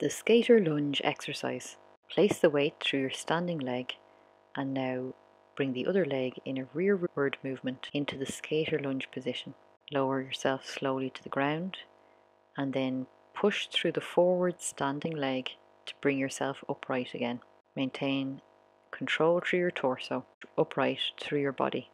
The skater lunge exercise. Place the weight through your standing leg and now bring the other leg in a rearward movement into the skater lunge position. Lower yourself slowly to the ground and then push through the forward standing leg to bring yourself upright again. Maintain control through your torso, upright through your body.